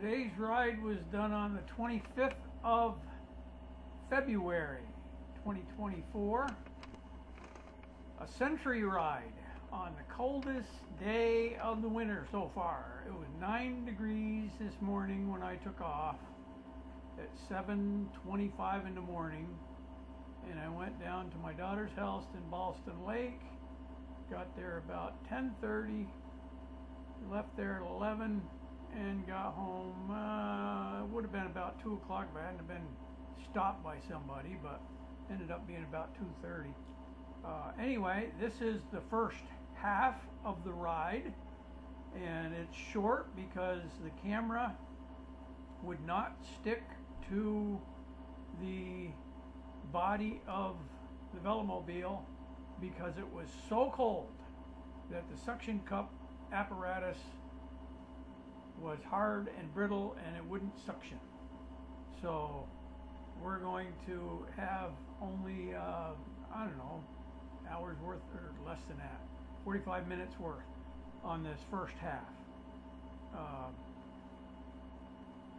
Today's ride was done on the 25th of February 2024. A century ride on the coldest day of the winter so far. It was 9 degrees this morning when I took off at 7:25 in the morning and I went down to my daughter's house in Ballston Lake. Got there about 10:30. Left there at 11 and got home. Uh, it would have been about two o'clock if I hadn't been stopped by somebody, but ended up being about 2:30. Uh, anyway, this is the first half of the ride, and it's short because the camera would not stick to the body of the Velomobile because it was so cold that the suction cup apparatus was hard and brittle and it wouldn't suction. So we're going to have only, uh, I don't know, hours worth or less than that, 45 minutes worth on this first half. Uh,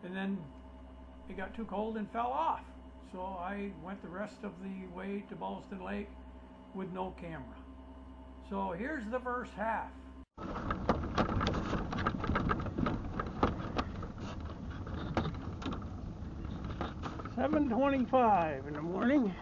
and then it got too cold and fell off. So I went the rest of the way to Ballston Lake with no camera. So here's the first half. 7.25 in the morning.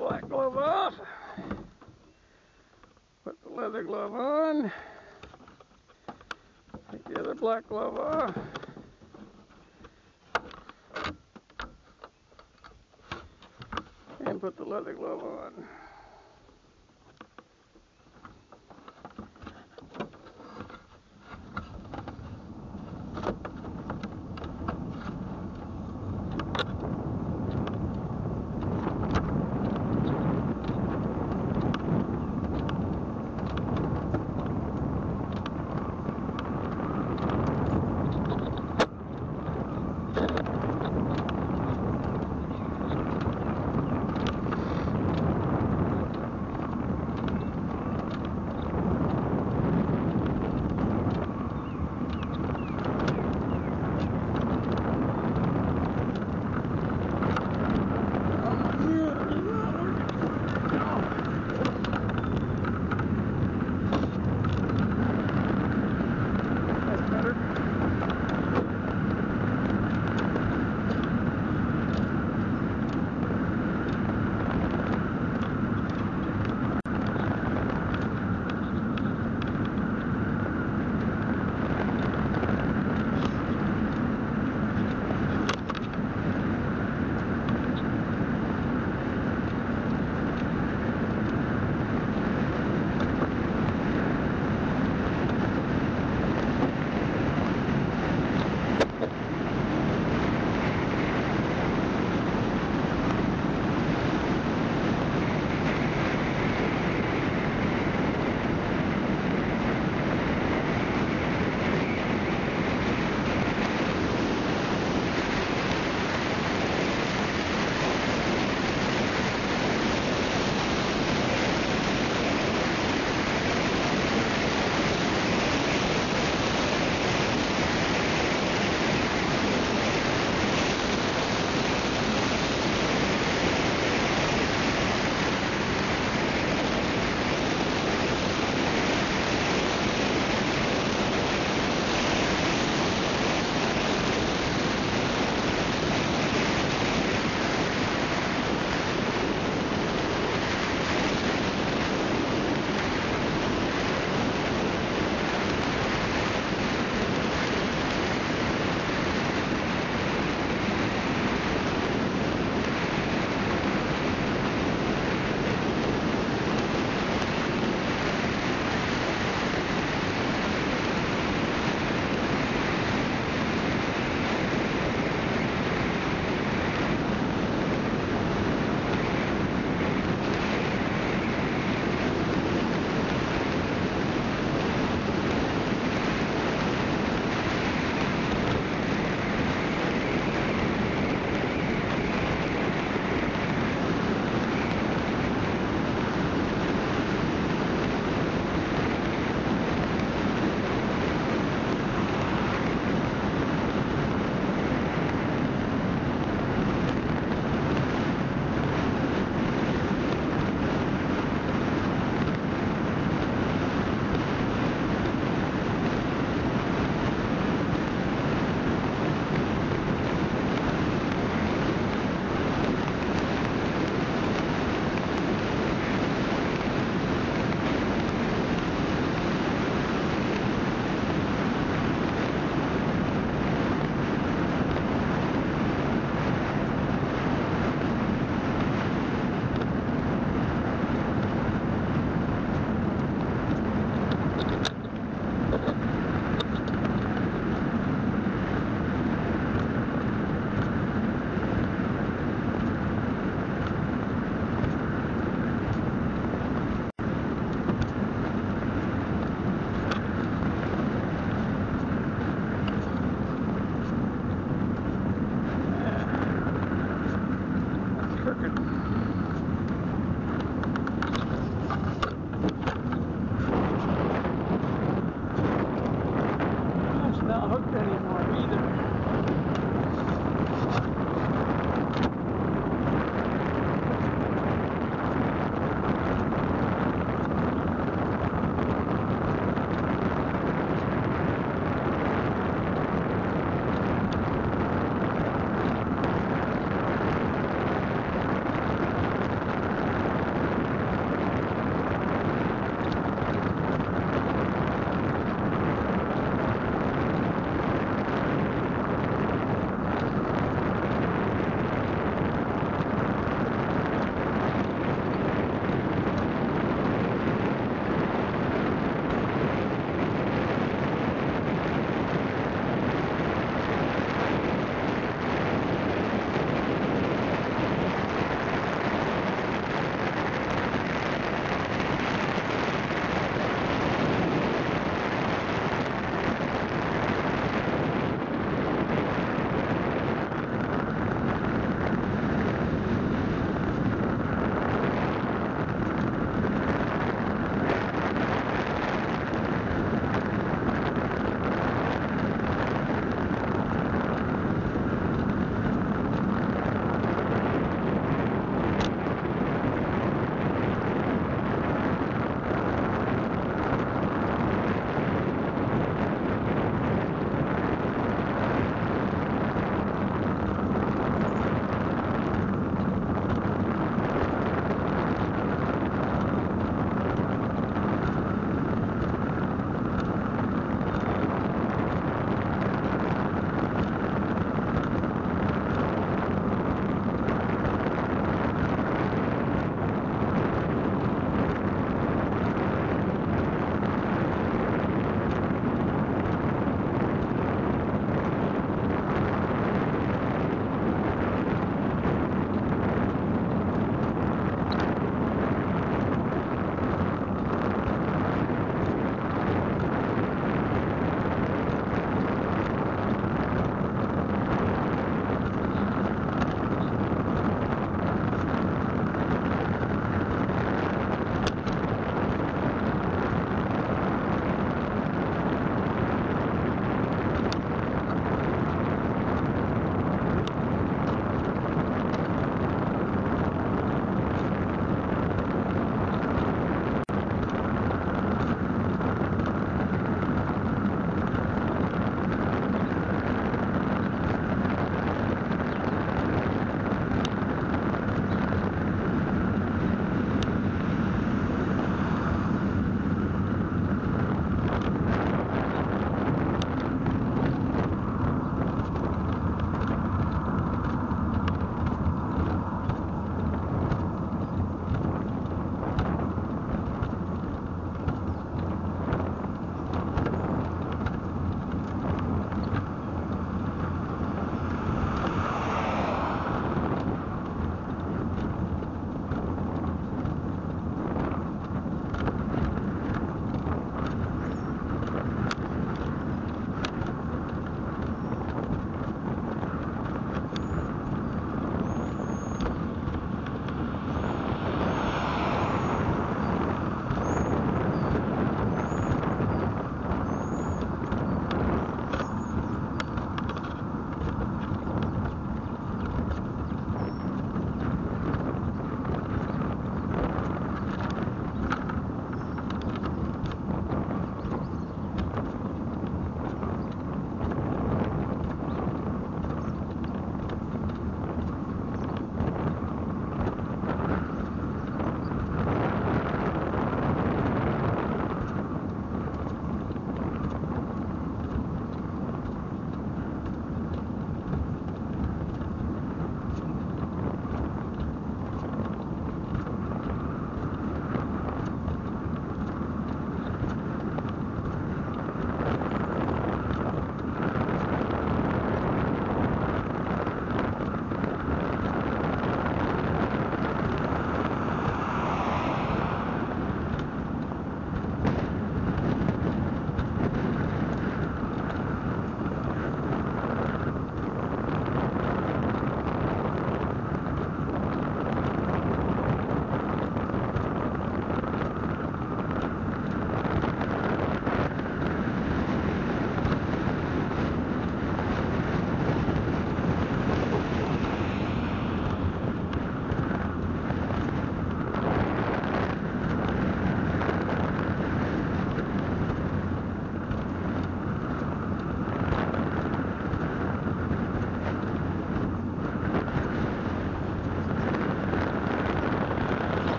Black glove off. Put the leather glove on. Take the other black glove off. And put the leather glove on.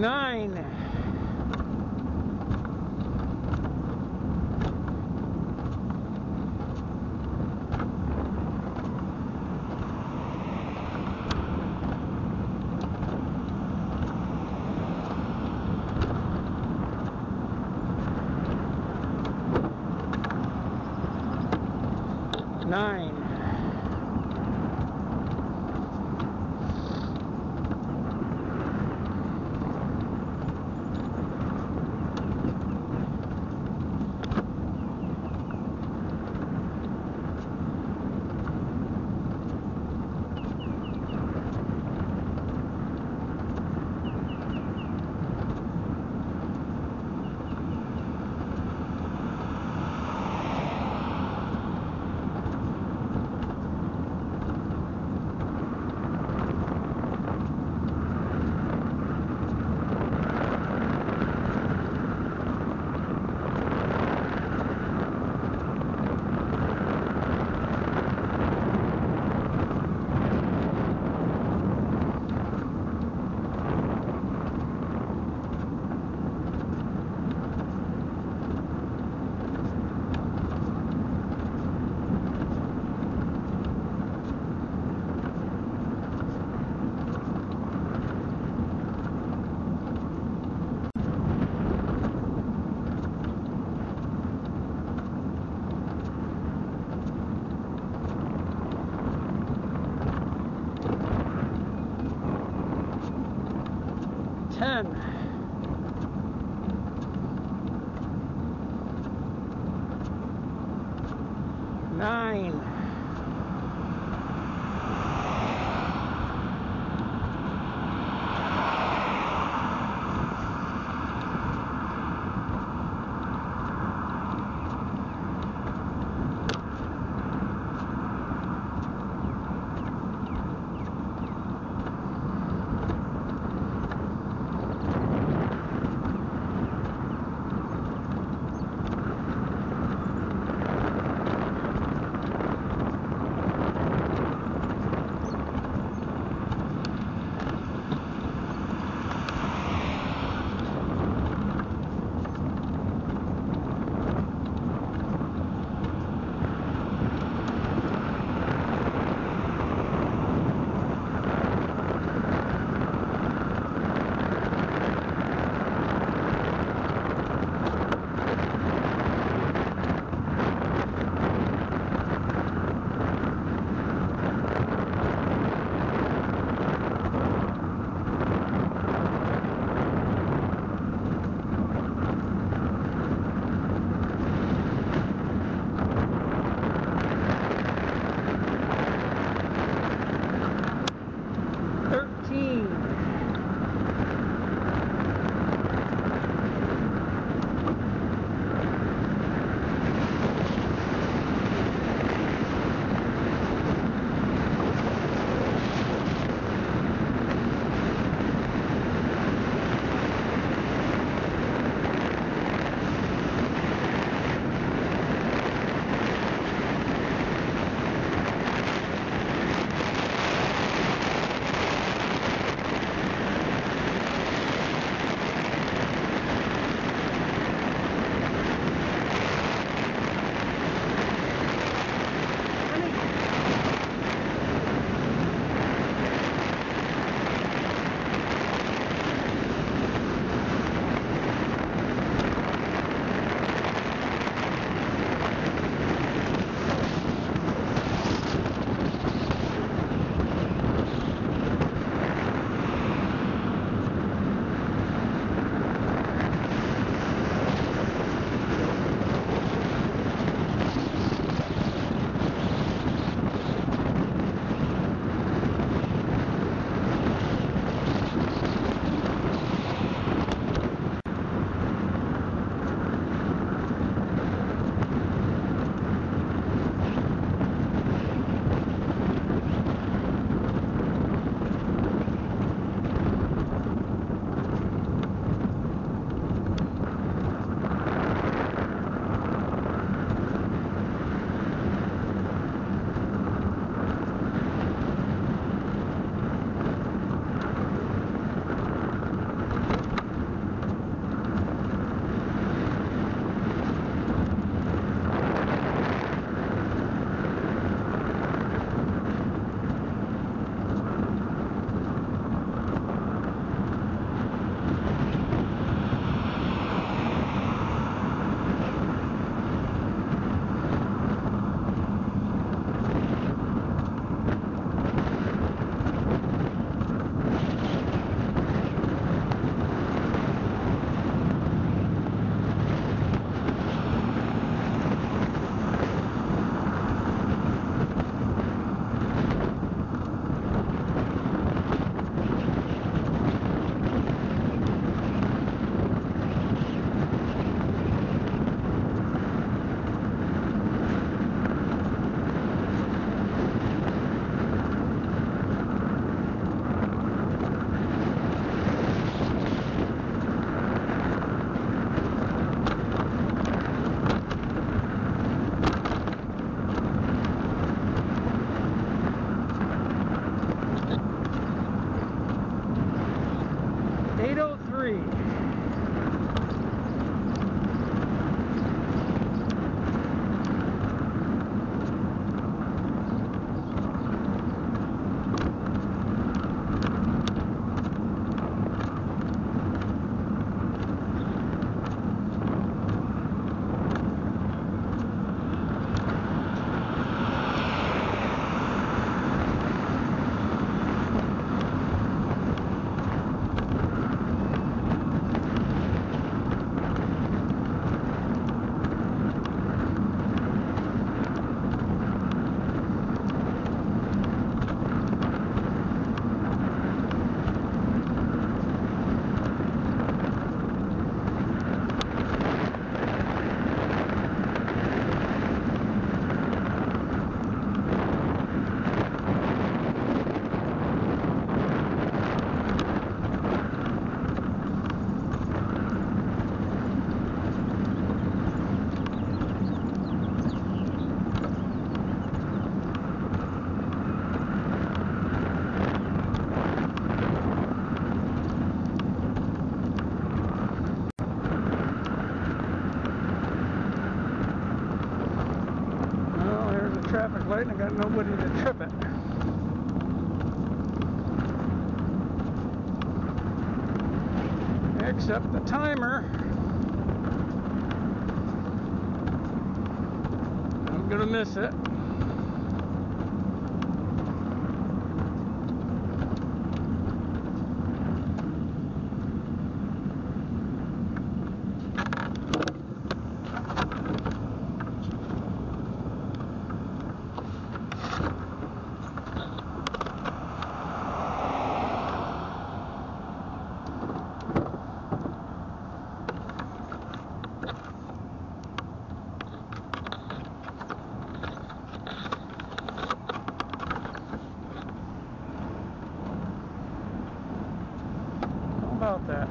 Nine. Nobody about that?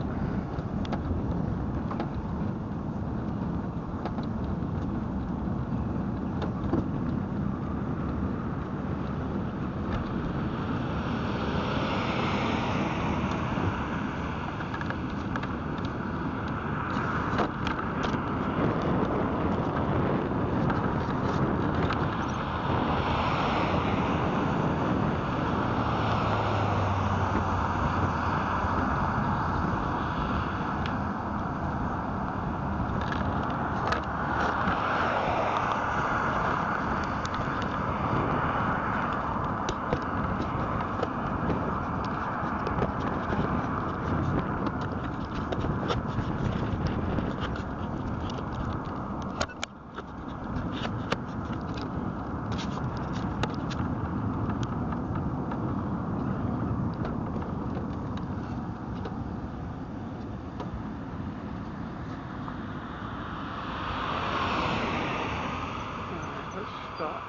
Alright, let's stop.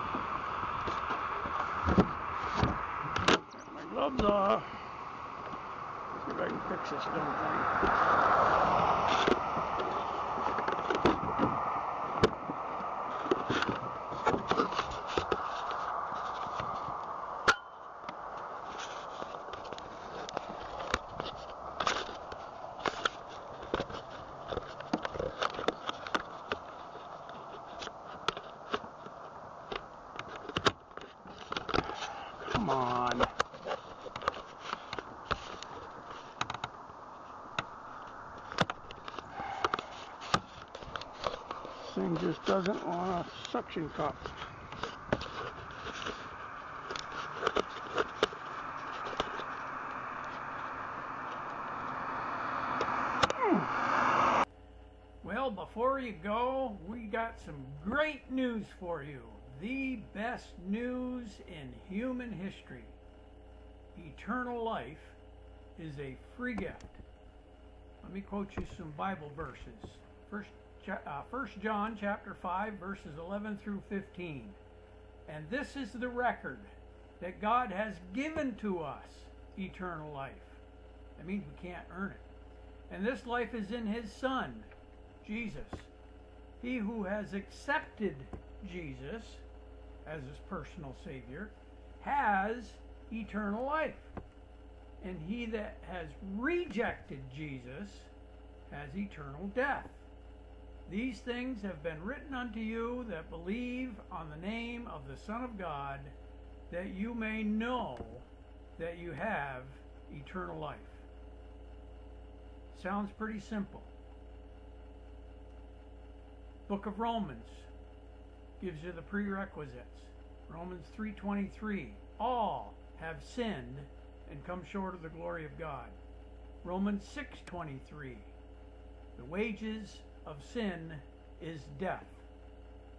Get my gloves off. See if I can fix this dumb thing. Come on. This thing just doesn't want a suction cup. Well, before you go, we got some great news for you. The best news in human history. Eternal life is a free gift. Let me quote you some Bible verses. First, uh, First John chapter 5 verses 11 through 15. And this is the record that God has given to us eternal life. That means we can't earn it. And this life is in his son, Jesus. He who has accepted Jesus as his personal Savior has eternal life. And he that has rejected Jesus has eternal death. These things have been written unto you that believe on the name of the Son of God, that you may know that you have eternal life. Sounds pretty simple. Book of Romans gives you the prerequisites. Romans 3:23. All have sinned and come short of the glory of God. Romans 6:23. The wages of sin is death.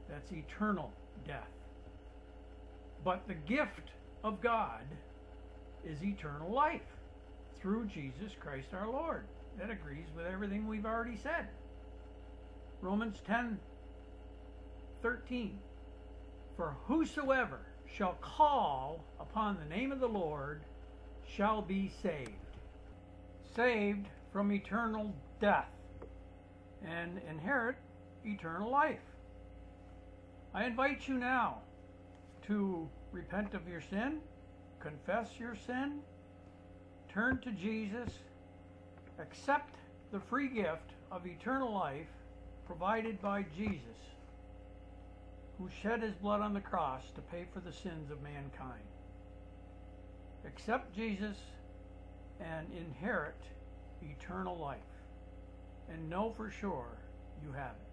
That's eternal death. But the gift of God is eternal life through Jesus Christ our Lord. That agrees with everything we've already said. Romans 10 13. For whosoever shall call upon the name of the Lord shall be saved. Saved from eternal death and inherit eternal life. I invite you now to repent of your sin, confess your sin, turn to Jesus, accept the free gift of eternal life provided by Jesus, who shed his blood on the cross to pay for the sins of mankind. Accept Jesus and inherit eternal life, and know for sure you have it.